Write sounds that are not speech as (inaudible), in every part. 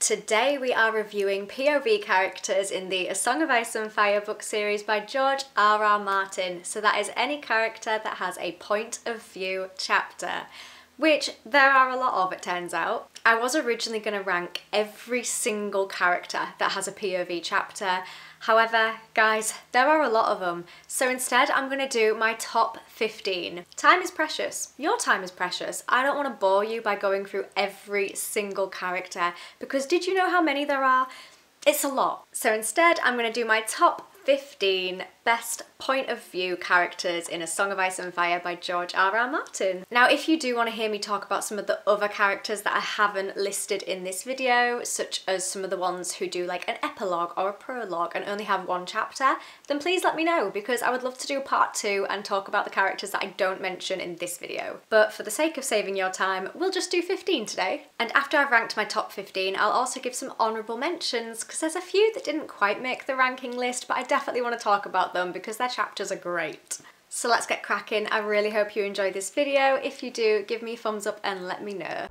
Today we are reviewing POV characters in the A Song of Ice and Fire book series by George R. R. Martin. So that is any character that has a point of view chapter, which there are a lot of it turns out. I was originally going to rank every single character that has a POV chapter However, guys, there are a lot of them. So instead, I'm going to do my top 15. Time is precious. Your time is precious. I don't want to bore you by going through every single character because did you know how many there are? It's a lot. So instead, I'm going to do my top 15 best point of view characters in A Song of Ice and Fire by George R. R. Martin. Now if you do want to hear me talk about some of the other characters that I haven't listed in this video, such as some of the ones who do like an epilogue or a prologue and only have one chapter, then please let me know because I would love to do a part two and talk about the characters that I don't mention in this video. But for the sake of saving your time, we'll just do 15 today. And after I've ranked my top 15, I'll also give some honourable mentions because there's a few that didn't quite make the ranking list, but I definitely definitely want to talk about them because their chapters are great. So let's get cracking. I really hope you enjoyed this video. If you do, give me a thumbs up and let me know.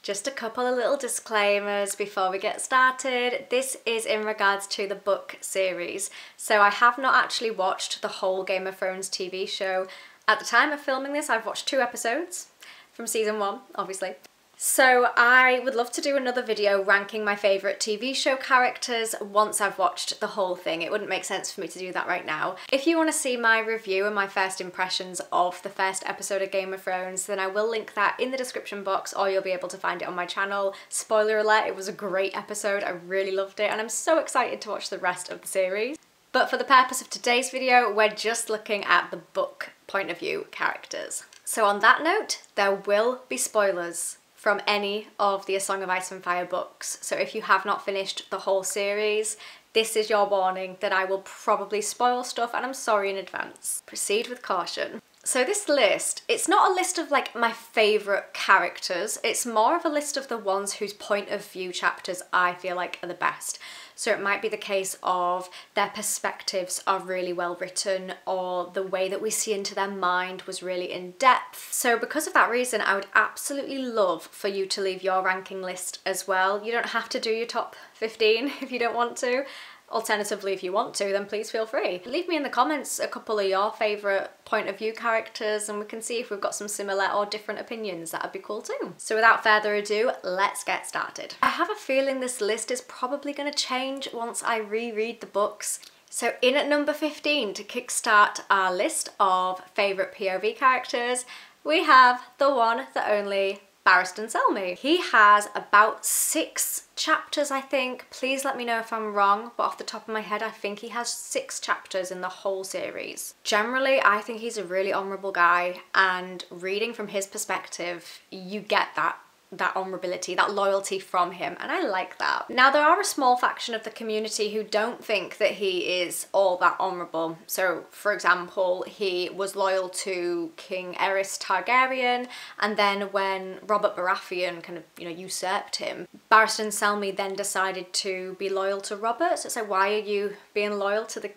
Just a couple of little disclaimers before we get started. This is in regards to the book series. So I have not actually watched the whole Game of Thrones TV show. At the time of filming this, I've watched two episodes from season one, obviously. So I would love to do another video ranking my favourite TV show characters once I've watched the whole thing. It wouldn't make sense for me to do that right now. If you want to see my review and my first impressions of the first episode of Game of Thrones, then I will link that in the description box or you'll be able to find it on my channel. Spoiler alert, it was a great episode. I really loved it and I'm so excited to watch the rest of the series. But for the purpose of today's video, we're just looking at the book point of view characters. So on that note, there will be spoilers from any of the A Song of Ice and Fire books. So if you have not finished the whole series, this is your warning that I will probably spoil stuff and I'm sorry in advance. Proceed with caution. So this list, it's not a list of like my favourite characters, it's more of a list of the ones whose point of view chapters I feel like are the best. So it might be the case of their perspectives are really well written or the way that we see into their mind was really in depth. So because of that reason, I would absolutely love for you to leave your ranking list as well. You don't have to do your top 15 (laughs) if you don't want to. Alternatively, if you want to, then please feel free. Leave me in the comments a couple of your favourite point of view characters and we can see if we've got some similar or different opinions. That'd be cool too. So without further ado, let's get started. I have a feeling this list is probably going to change once I reread the books. So in at number 15, to kickstart our list of favourite POV characters, we have the one, the only Barristan Selmy. He has about six chapters, I think. Please let me know if I'm wrong, but off the top of my head, I think he has six chapters in the whole series. Generally, I think he's a really honourable guy, and reading from his perspective, you get that that honourability, that loyalty from him, and I like that. Now, there are a small faction of the community who don't think that he is all that honourable. So, for example, he was loyal to King Aerys Targaryen, and then when Robert Baratheon kind of, you know, usurped him, Barristan Selmy then decided to be loyal to Robert. So why are you being loyal to the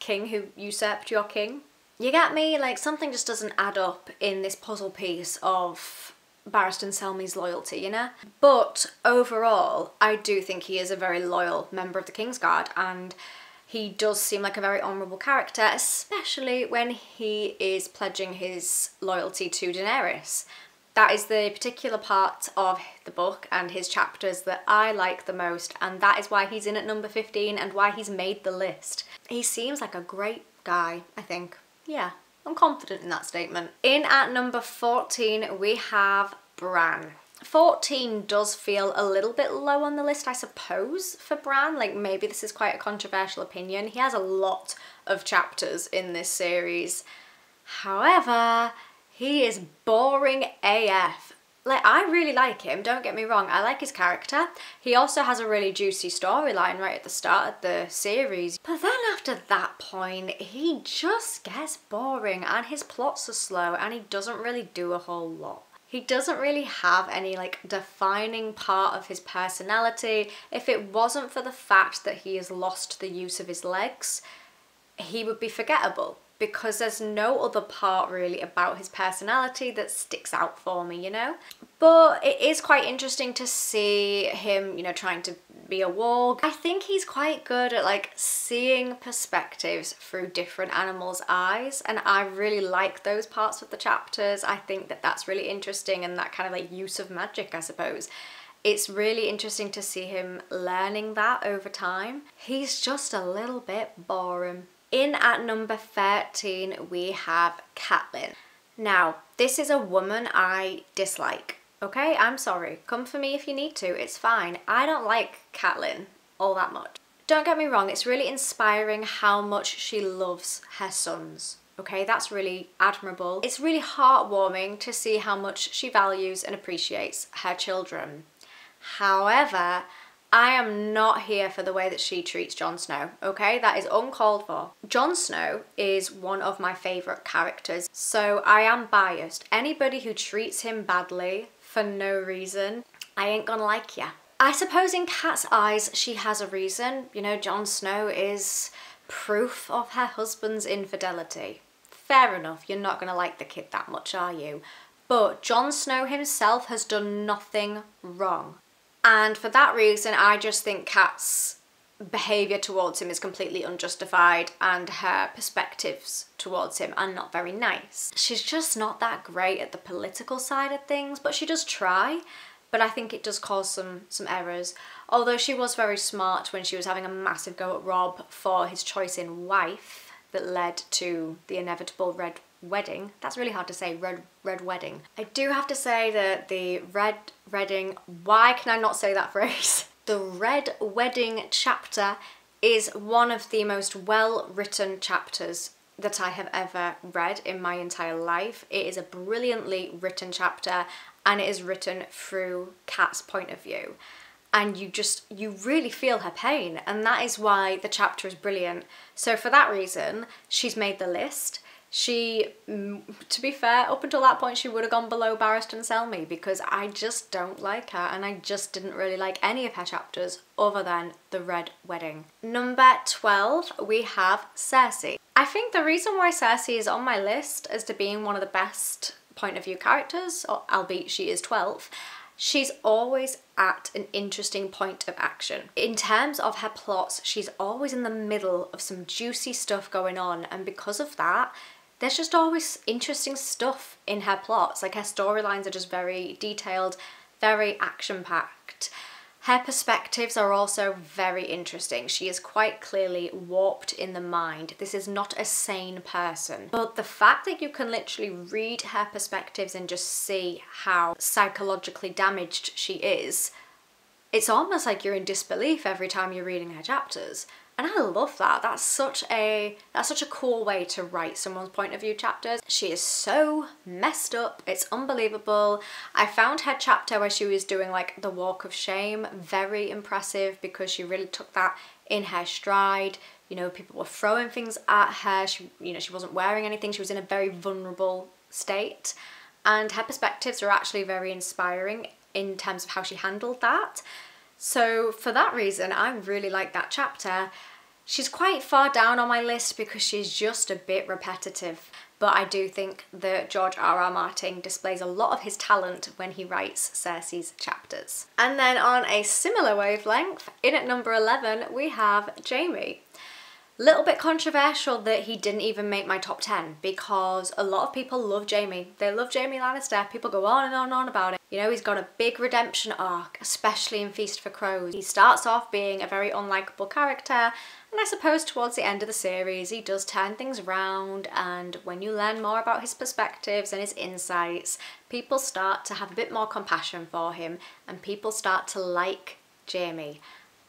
king who usurped your king? You get me? Like, something just doesn't add up in this puzzle piece of Barristan Selmy's loyalty, you know? But overall, I do think he is a very loyal member of the Kingsguard and he does seem like a very honourable character, especially when he is pledging his loyalty to Daenerys. That is the particular part of the book and his chapters that I like the most and that is why he's in at number 15 and why he's made the list. He seems like a great guy, I think. Yeah, I'm confident in that statement. In at number 14, we have Bran. 14 does feel a little bit low on the list, I suppose, for Bran. Like, maybe this is quite a controversial opinion. He has a lot of chapters in this series. However, he is boring AF like I really like him, don't get me wrong, I like his character. He also has a really juicy storyline right at the start of the series. But then after that point, he just gets boring and his plots are slow and he doesn't really do a whole lot. He doesn't really have any like defining part of his personality. If it wasn't for the fact that he has lost the use of his legs, he would be forgettable because there's no other part really about his personality that sticks out for me, you know? But it is quite interesting to see him, you know, trying to be a warg. I think he's quite good at like seeing perspectives through different animals' eyes and I really like those parts of the chapters. I think that that's really interesting and that kind of like use of magic, I suppose. It's really interesting to see him learning that over time. He's just a little bit boring. In at number 13, we have Catelyn. Now, this is a woman I dislike. Okay, I'm sorry. Come for me if you need to, it's fine. I don't like Catelyn all that much. Don't get me wrong, it's really inspiring how much she loves her sons. Okay, that's really admirable. It's really heartwarming to see how much she values and appreciates her children. However, I am not here for the way that she treats Jon Snow, okay? That is uncalled for. Jon Snow is one of my favourite characters, so I am biased. Anybody who treats him badly for no reason, I ain't gonna like ya. I suppose in Cat's eyes, she has a reason. You know, Jon Snow is proof of her husband's infidelity. Fair enough, you're not gonna like the kid that much, are you? But Jon Snow himself has done nothing wrong. And for that reason, I just think Cat's behaviour towards him is completely unjustified and her perspectives towards him are not very nice. She's just not that great at the political side of things, but she does try. But I think it does cause some, some errors. Although she was very smart when she was having a massive go at Robb for his choice in wife that led to the inevitable red wedding. That's really hard to say, red red wedding. I do have to say that the red wedding, why can I not say that (laughs) phrase? The Red Wedding chapter is one of the most well written chapters that I have ever read in my entire life. It is a brilliantly written chapter and it is written through Cat's point of view. And you just, you really feel her pain and that is why the chapter is brilliant. So for that reason, she's made the list. She, mm, to be fair, up until that point she would have gone below Barristan Selmy because I just don't like her and I just didn't really like any of her chapters other than The Red Wedding. Number 12, we have Cersei. I think the reason why Cersei is on my list as to being one of the best point of view characters, albeit she is 12, she's always at an interesting point of action. In terms of her plots, she's always in the middle of some juicy stuff going on and because of that, there's just always interesting stuff in her plots. Like her storylines are just very detailed, very action-packed. Her perspectives are also very interesting. She is quite clearly warped in the mind. This is not a sane person. But the fact that you can literally read her perspectives and just see how psychologically damaged she is, it's almost like you're in disbelief every time you're reading her chapters. And I love that. That's such a that's such a cool way to write someone's point of view chapters. She is so messed up. It's unbelievable. I found her chapter where she was doing like the walk of shame very impressive because she really took that in her stride. You know, people were throwing things at her. She, you know, she wasn't wearing anything. She was in a very vulnerable state. And her perspectives are actually very inspiring in terms of how she handled that. So for that reason, I really like that chapter. She's quite far down on my list because she's just a bit repetitive, but I do think that George R. R. Martin displays a lot of his talent when he writes Cersei's chapters. And then on a similar wavelength, in at number 11, we have Jaime. Little bit controversial that he didn't even make my top 10 because a lot of people love Jaime. They love Jaime Lannister. People go on and on and on about it. You know, he's got a big redemption arc, especially in Feast for Crows. He starts off being a very unlikable character and I suppose towards the end of the series he does turn things around and when you learn more about his perspectives and his insights, people start to have a bit more compassion for him and people start to like Jaime.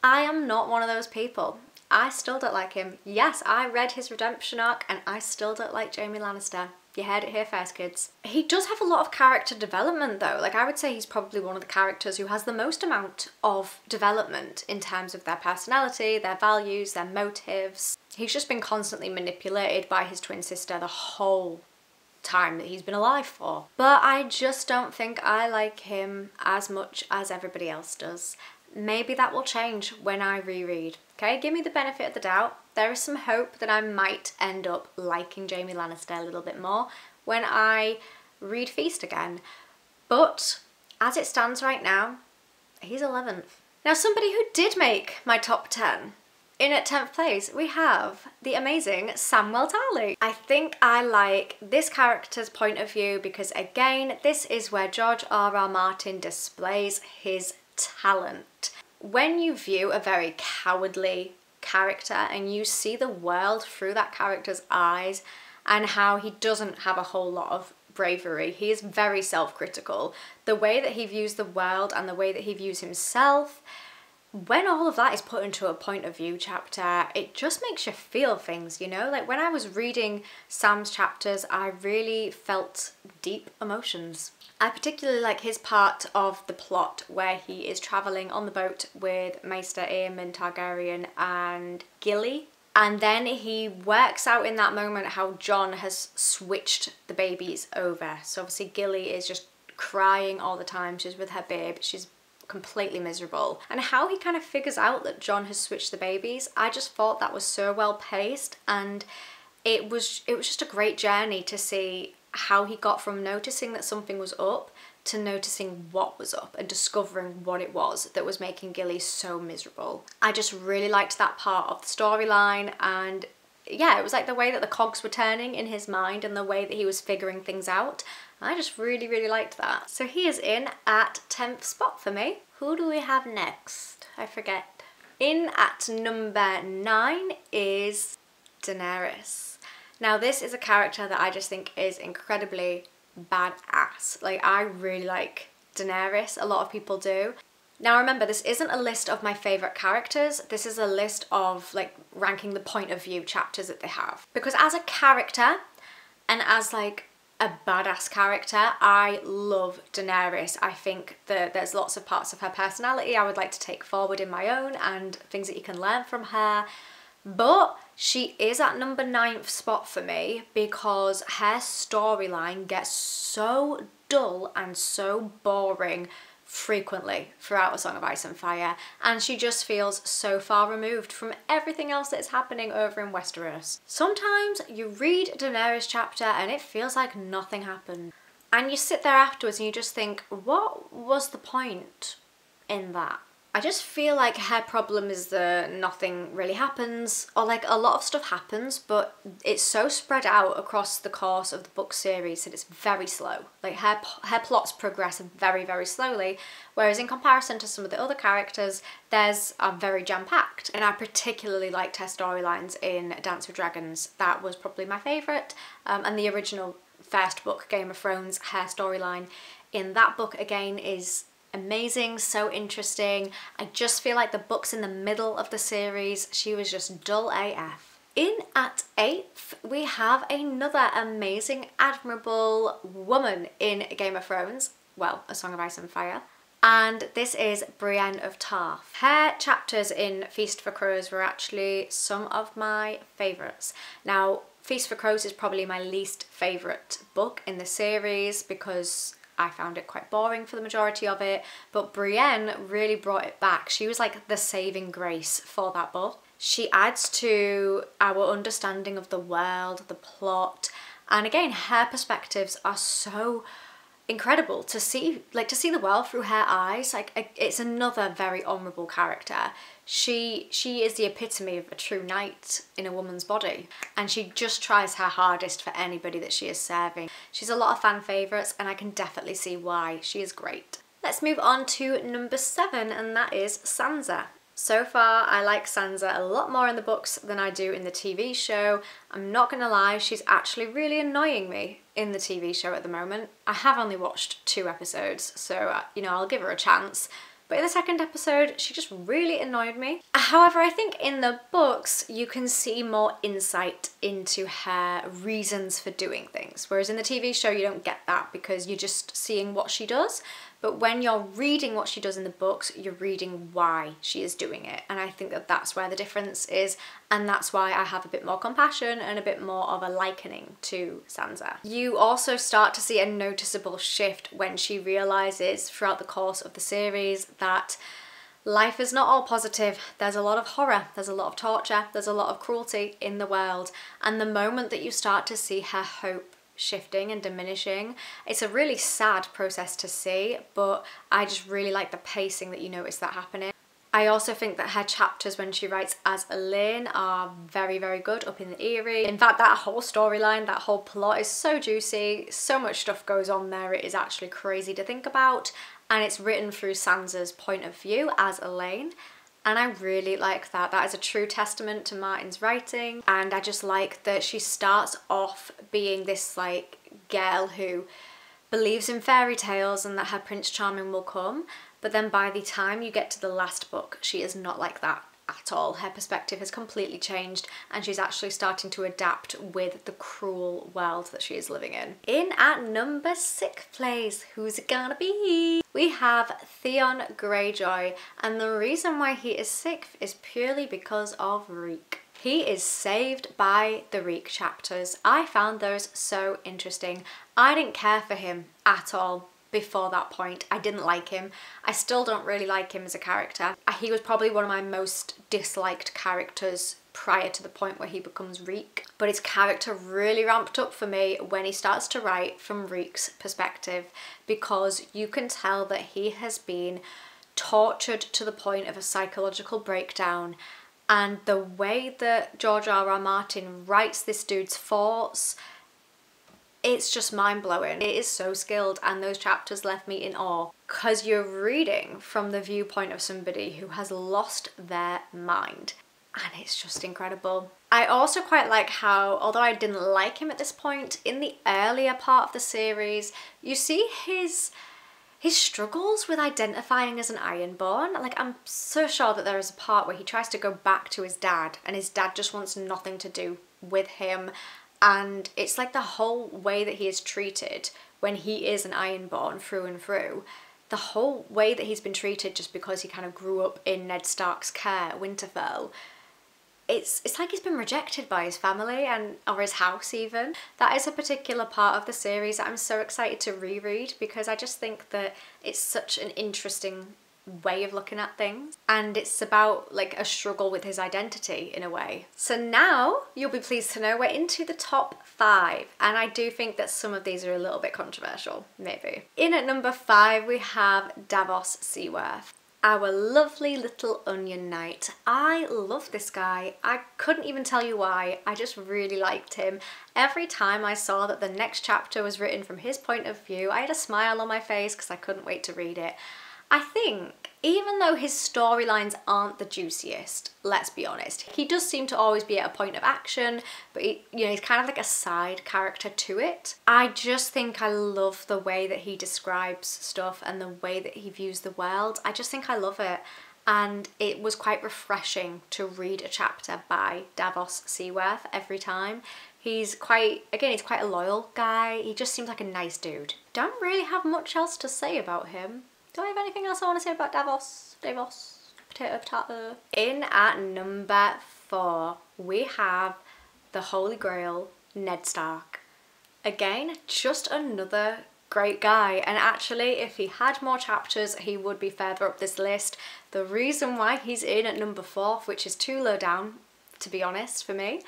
I am not one of those people. I still don't like him. Yes, I read his redemption arc and I still don't like Jaime Lannister. You heard it here first, kids. He does have a lot of character development though. Like I would say he's probably one of the characters who has the most amount of development in terms of their personality, their values, their motives. He's just been constantly manipulated by his twin sister the whole time that he's been alive for. But I just don't think I like him as much as everybody else does. Maybe that will change when I reread. Okay, give me the benefit of the doubt. There is some hope that I might end up liking Jaime Lannister a little bit more when I read Feast again. But as it stands right now, he's 11th. Now somebody who did make my top 10 in at 10th place, we have the amazing Samwell Tarly. I think I like this character's point of view because again, this is where George R. R. Martin displays his talent. When you view a very cowardly character and you see the world through that character's eyes and how he doesn't have a whole lot of bravery. He is very self-critical. The way that he views the world and the way that he views himself when all of that is put into a point of view chapter, it just makes you feel things, you know? Like when I was reading Sam's chapters, I really felt deep emotions. I particularly like his part of the plot where he is travelling on the boat with Maester Aemon Targaryen and Gilly. And then he works out in that moment how Jon has switched the babies over. So obviously Gilly is just crying all the time. She's with her babe. She's completely miserable. And how he kind of figures out that Jon has switched the babies, I just thought that was so well paced and it was it was just a great journey to see how he got from noticing that something was up to noticing what was up and discovering what it was that was making Gilly so miserable. I just really liked that part of the storyline and yeah, it was like the way that the cogs were turning in his mind and the way that he was figuring things out. I just really, really liked that. So he is in at 10th spot for me. Who do we have next? I forget. In at number 9 is Daenerys. Now this is a character that I just think is incredibly badass. Like I really like Daenerys, a lot of people do. Now remember, this isn't a list of my favourite characters, this is a list of like ranking the point of view chapters that they have. Because as a character, and as like a badass character, I love Daenerys. I think that there's lots of parts of her personality I would like to take forward in my own and things that you can learn from her. But she is at number ninth spot for me because her storyline gets so dull and so boring frequently throughout A Song of Ice and Fire and she just feels so far removed from everything else that is happening over in Westeros. Sometimes you read Daenerys chapter and it feels like nothing happened and you sit there afterwards and you just think what was the point in that? I just feel like her problem is that nothing really happens, or like a lot of stuff happens, but it's so spread out across the course of the book series that it's very slow. Like her, her plots progress very, very slowly, whereas in comparison to some of the other characters, theirs are very jam-packed. And I particularly liked her storylines in Dance with Dragons. That was probably my favourite, um, and the original first book, Game of Thrones, her storyline in that book again is amazing, so interesting. I just feel like the book's in the middle of the series. She was just dull AF. In at 8th, we have another amazing, admirable woman in Game of Thrones. Well, A Song of Ice and Fire. And this is Brienne of Tarth. Her chapters in Feast for Crows were actually some of my favourites. Now, Feast for Crows is probably my least favourite book in the series because I found it quite boring for the majority of it, but Brienne really brought it back. She was like the saving grace for that book. She adds to our understanding of the world, the plot, and again, her perspectives are so incredible to see like to see the world through her eyes like it's another very honorable character. She she is the epitome of a true knight in a woman's body and she just tries her hardest for anybody that she is serving. She's a lot of fan favorites and i can definitely see why she is great. Let's move on to number seven and that is sansa. So far, I like Sansa a lot more in the books than I do in the TV show. I'm not gonna lie, she's actually really annoying me in the TV show at the moment. I have only watched two episodes, so, uh, you know, I'll give her a chance. But in the second episode, she just really annoyed me. However, I think in the books, you can see more insight into her reasons for doing things. Whereas in the TV show, you don't get that because you're just seeing what she does. But when you're reading what she does in the books, you're reading why she is doing it. And I think that that's where the difference is. And that's why I have a bit more compassion and a bit more of a likening to Sansa. You also start to see a noticeable shift when she realizes throughout the course of the series that life is not all positive. There's a lot of horror, there's a lot of torture, there's a lot of cruelty in the world. And the moment that you start to see her hope shifting and diminishing. It's a really sad process to see, but I just really like the pacing that you notice that happening. I also think that her chapters when she writes as Alayne are very, very good, up in the Eyrie. In fact, that whole storyline, that whole plot is so juicy, so much stuff goes on there, it is actually crazy to think about. And it's written through Sansa's point of view as Alayne. And I really like that. That is a true testament to Martin's writing. And I just like that she starts off being this like girl who believes in fairy tales and that her Prince Charming will come. But then by the time you get to the last book, she is not like that at all. Her perspective has completely changed and she's actually starting to adapt with the cruel world that she is living in. In at number six place, who's it gonna be? We have Theon Greyjoy and the reason why he is sixth is purely because of Reek. He is saved by the Reek chapters. I found those so interesting. I didn't care for him at all before that point. I didn't like him. I still don't really like him as a character. He was probably one of my most disliked characters prior to the point where he becomes Reek. But his character really ramped up for me when he starts to write from Reek's perspective because you can tell that he has been tortured to the point of a psychological breakdown and the way that George R. R. Martin writes this dude's thoughts it's just mind blowing. It is so skilled and those chapters left me in awe because you're reading from the viewpoint of somebody who has lost their mind and it's just incredible. I also quite like how, although I didn't like him at this point, in the earlier part of the series, you see his his struggles with identifying as an Ironborn. Like, I'm so sure that there is a part where he tries to go back to his dad and his dad just wants nothing to do with him and it's like the whole way that he is treated when he is an Ironborn through and through. The whole way that he's been treated just because he kind of grew up in Ned Stark's care, Winterfell, it's it's like he's been rejected by his family and or his house even. That is a particular part of the series that I'm so excited to reread because I just think that it's such an interesting way of looking at things and it's about like a struggle with his identity in a way. So now you'll be pleased to know we're into the top five and I do think that some of these are a little bit controversial, maybe. In at number five we have Davos Seaworth our lovely little onion knight. I love this guy. I couldn't even tell you why. I just really liked him. Every time I saw that the next chapter was written from his point of view, I had a smile on my face because I couldn't wait to read it. I think even though his storylines aren't the juiciest, let's be honest, he does seem to always be at a point of action, but he, you know, he's kind of like a side character to it. I just think I love the way that he describes stuff and the way that he views the world. I just think I love it. And it was quite refreshing to read a chapter by Davos Seaworth every time. He's quite, again, he's quite a loyal guy. He just seems like a nice dude. Don't really have much else to say about him. Do I have anything else I want to say about Davos? Davos? Potato, potato. In at number four, we have the Holy Grail, Ned Stark. Again, just another great guy and actually if he had more chapters he would be further up this list. The reason why he's in at number four, which is too low down to be honest for me,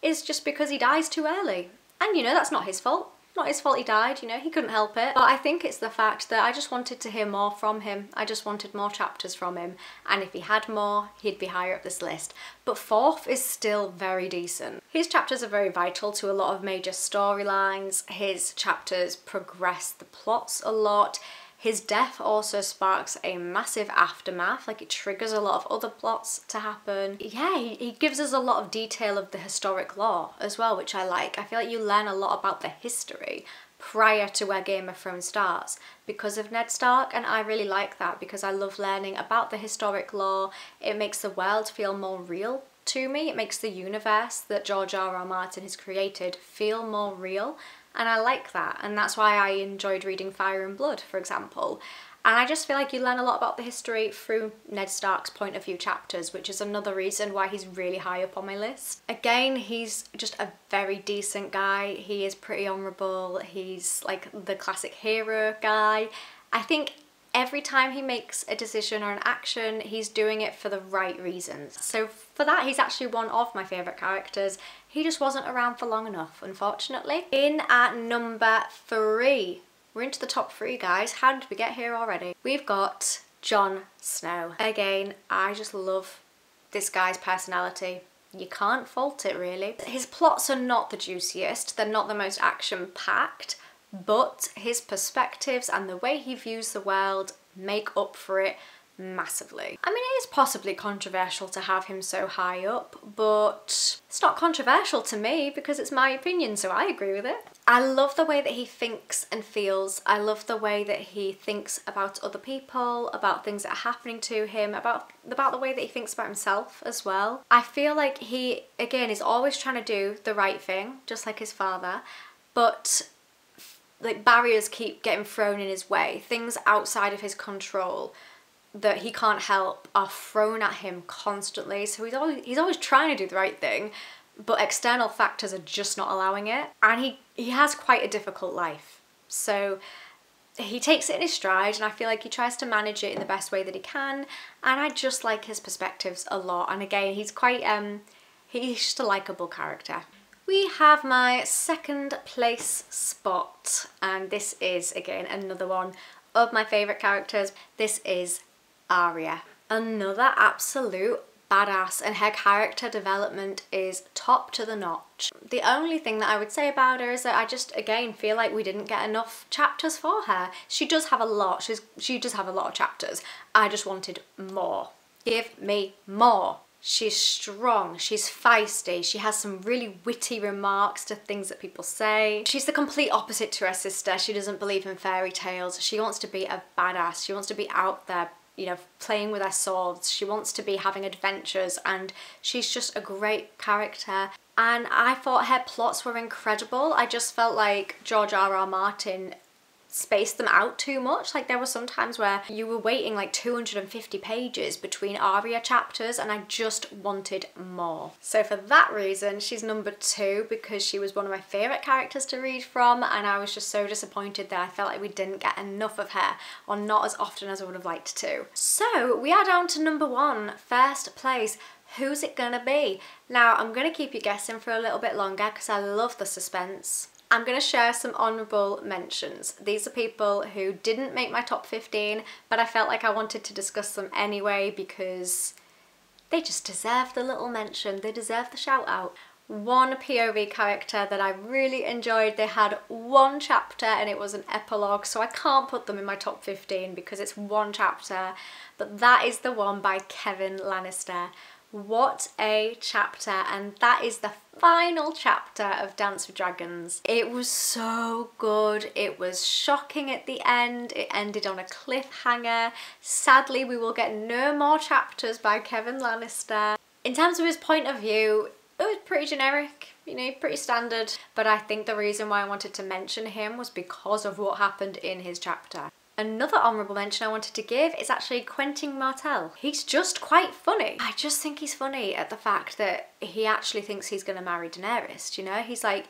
is just because he dies too early. And you know that's not his fault not his fault he died, you know, he couldn't help it. But I think it's the fact that I just wanted to hear more from him. I just wanted more chapters from him. And if he had more, he'd be higher up this list. But fourth is still very decent. His chapters are very vital to a lot of major storylines. His chapters progress the plots a lot. His death also sparks a massive aftermath, like it triggers a lot of other plots to happen. Yeah, he, he gives us a lot of detail of the historic lore as well, which I like. I feel like you learn a lot about the history prior to where Game of Thrones starts because of Ned Stark and I really like that because I love learning about the historic lore. It makes the world feel more real to me. It makes the universe that George R. R. Martin has created feel more real and I like that and that's why I enjoyed reading Fire and Blood for example and I just feel like you learn a lot about the history through Ned Stark's point of view chapters which is another reason why he's really high up on my list. Again he's just a very decent guy, he is pretty honourable, he's like the classic hero guy. I think every time he makes a decision or an action, he's doing it for the right reasons. So for that, he's actually one of my favourite characters. He just wasn't around for long enough, unfortunately. In at number three, we're into the top three, guys. How did we get here already? We've got Jon Snow. Again, I just love this guy's personality. You can't fault it really. His plots are not the juiciest, they're not the most action packed, but his perspectives and the way he views the world make up for it massively. I mean, it is possibly controversial to have him so high up, but it's not controversial to me because it's my opinion, so I agree with it. I love the way that he thinks and feels. I love the way that he thinks about other people, about things that are happening to him, about about the way that he thinks about himself as well. I feel like he again is always trying to do the right thing, just like his father, but like barriers keep getting thrown in his way, things outside of his control that he can't help are thrown at him constantly. So he's always he's always trying to do the right thing, but external factors are just not allowing it. And he he has quite a difficult life. So he takes it in his stride and I feel like he tries to manage it in the best way that he can and I just like his perspectives a lot and again he's quite um he's just a likable character. We have my second place spot and this is again another one of my favourite characters. This is Arya. Another absolute badass and her character development is top to the notch. The only thing that I would say about her is that I just again feel like we didn't get enough chapters for her. She does have a lot, she's she does have a lot of chapters. I just wanted more. Give me more. She's strong, she's feisty, she has some really witty remarks to things that people say. She's the complete opposite to her sister. She doesn't believe in fairy tales. She wants to be a badass. She wants to be out there you know, playing with her swords. She wants to be having adventures and she's just a great character. And I thought her plots were incredible. I just felt like George R. R. Martin spaced them out too much. Like there were some times where you were waiting like 250 pages between Arya chapters and I just wanted more. So for that reason, she's number two because she was one of my favourite characters to read from and I was just so disappointed that I felt like we didn't get enough of her or not as often as I would have liked to. So we are down to number one, first place. Who's it gonna be? Now I'm gonna keep you guessing for a little bit longer because I love the suspense. I'm going to share some honourable mentions. These are people who didn't make my top 15, but I felt like I wanted to discuss them anyway because they just deserve the little mention, they deserve the shout out. One POV character that I really enjoyed, they had one chapter and it was an epilogue, so I can't put them in my top 15 because it's one chapter, but that is the one by Kevan Lannister. What a chapter and that is the final chapter of Dance with Dragons. It was so good. It was shocking at the end. It ended on a cliffhanger. Sadly, we will get no more chapters by Kevan Lannister. In terms of his point of view, it was pretty generic, you know, pretty standard. But I think the reason why I wanted to mention him was because of what happened in his chapter. Another honourable mention I wanted to give is actually Quentyn Martell. He's just quite funny. I just think he's funny at the fact that he actually thinks he's going to marry Daenerys, you know? He's like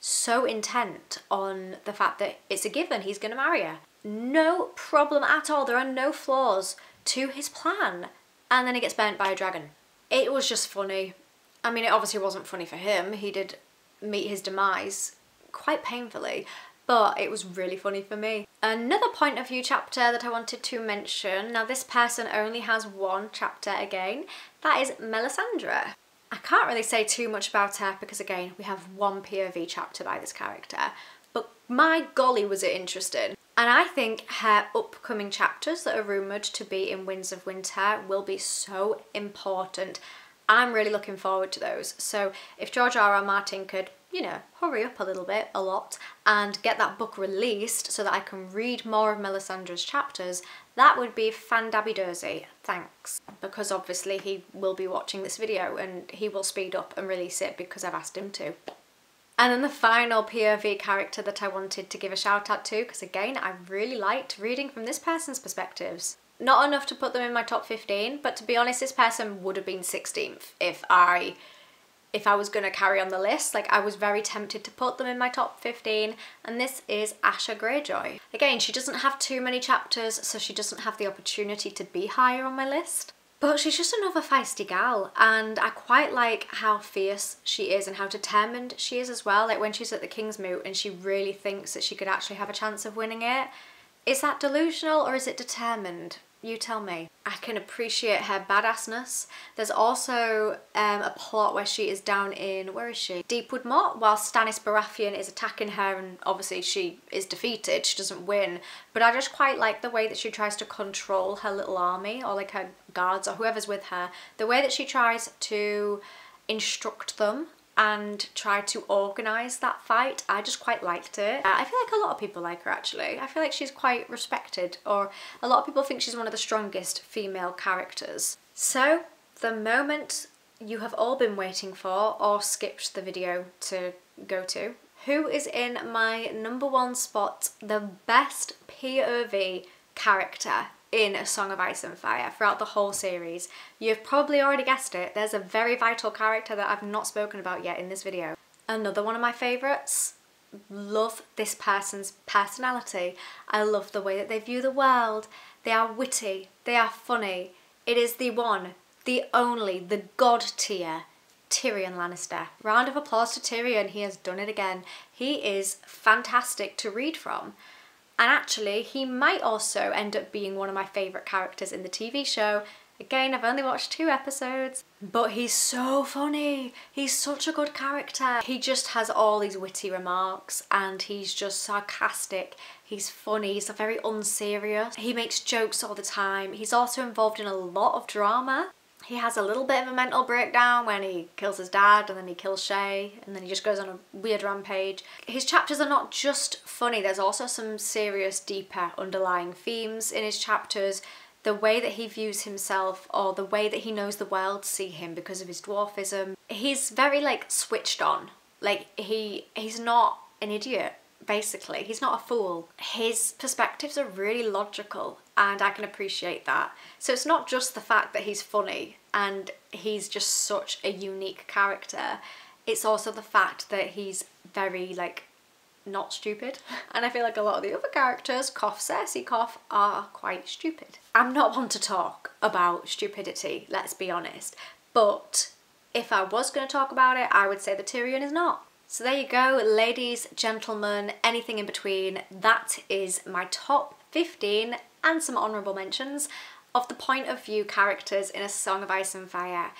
so intent on the fact that it's a given he's going to marry her. No problem at all. There are no flaws to his plan. And then he gets burnt by a dragon. It was just funny. I mean, it obviously wasn't funny for him. He did meet his demise quite painfully, but it was really funny for me. Another point of view chapter that I wanted to mention, now this person only has one chapter again, that is Melisandre. I can't really say too much about her because again, we have one POV chapter by this character, but my golly was it interesting. And I think her upcoming chapters that are rumoured to be in Winds of Winter will be so important. I'm really looking forward to those. So if George R. R. Martin could you know, hurry up a little bit, a lot, and get that book released so that I can read more of Melisandre's chapters, that would be fandabby Thanks. Because obviously he will be watching this video and he will speed up and release it because I've asked him to. And then the final POV character that I wanted to give a shout out to, because again, I really liked reading from this person's perspectives. Not enough to put them in my top 15, but to be honest, this person would have been 16th if I if I was going to carry on the list. Like I was very tempted to put them in my top 15 and this is Asha Greyjoy. Again, she doesn't have too many chapters so she doesn't have the opportunity to be higher on my list. But she's just another feisty gal and I quite like how fierce she is and how determined she is as well. Like when she's at the King's Moot and she really thinks that she could actually have a chance of winning it. Is that delusional or is it determined? You tell me. I can appreciate her badassness. There's also um, a plot where she is down in, where is she? Deepwood Motte, while Stannis Baratheon is attacking her and obviously she is defeated, she doesn't win. But I just quite like the way that she tries to control her little army or like her guards or whoever's with her. The way that she tries to instruct them and try to organise that fight. I just quite liked it. Uh, I feel like a lot of people like her actually. I feel like she's quite respected or a lot of people think she's one of the strongest female characters. So the moment you have all been waiting for or skipped the video to go to. Who is in my number one spot, the best POV character in A Song of Ice and Fire throughout the whole series. You've probably already guessed it, there's a very vital character that I've not spoken about yet in this video. Another one of my favourites, love this person's personality. I love the way that they view the world. They are witty, they are funny. It is the one, the only, the god tier Tyrion Lannister. Round of applause to Tyrion, he has done it again. He is fantastic to read from. And actually, he might also end up being one of my favourite characters in the TV show. Again, I've only watched two episodes, but he's so funny. He's such a good character. He just has all these witty remarks and he's just sarcastic. He's funny, he's very unserious. He makes jokes all the time. He's also involved in a lot of drama. He has a little bit of a mental breakdown when he kills his dad and then he kills Shae and then he just goes on a weird rampage. His chapters are not just funny, there's also some serious, deeper underlying themes in his chapters. The way that he views himself or the way that he knows the world see him because of his dwarfism. He's very like switched on. Like he he's not an idiot basically. He's not a fool. His perspectives are really logical and I can appreciate that. So it's not just the fact that he's funny and he's just such a unique character. It's also the fact that he's very like not stupid. (laughs) And I feel like a lot of the other characters, cough Cersei cough, are quite stupid. I'm not one to talk about stupidity, let's be honest. But if I was going to talk about it, I would say that Tyrion is not. So there you go, ladies, gentlemen, anything in between. That is my top 15 and some honourable mentions of the point of view characters in A Song of Ice and Fire.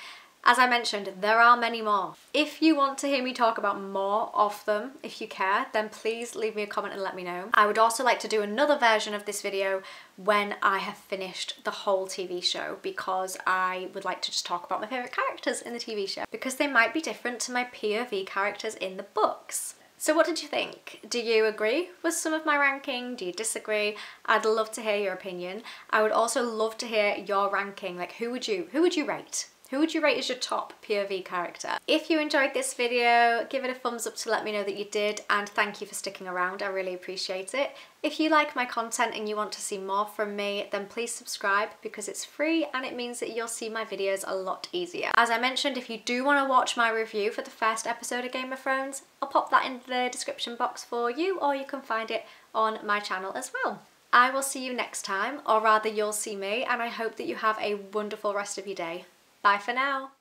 As I mentioned, there are many more. If you want to hear me talk about more of them, if you care, then please leave me a comment and let me know. I would also like to do another version of this video when I have finished the whole TV show because I would like to just talk about my favourite characters in the TV show because they might be different to my POV characters in the books. So what did you think? Do you agree with some of my ranking? Do you disagree? I'd love to hear your opinion. I would also love to hear your ranking. Like who would you, who would you rate? Who would you rate as your top POV character? If you enjoyed this video, give it a thumbs up to let me know that you did and thank you for sticking around, I really appreciate it. If you like my content and you want to see more from me, then please subscribe because it's free and it means that you'll see my videos a lot easier. As I mentioned, if you do want to watch my review for the first episode of Game of Thrones, I'll pop that in the description box for you or you can find it on my channel as well. I will see you next time, or rather you'll see me, and I hope that you have a wonderful rest of your day. Bye for now.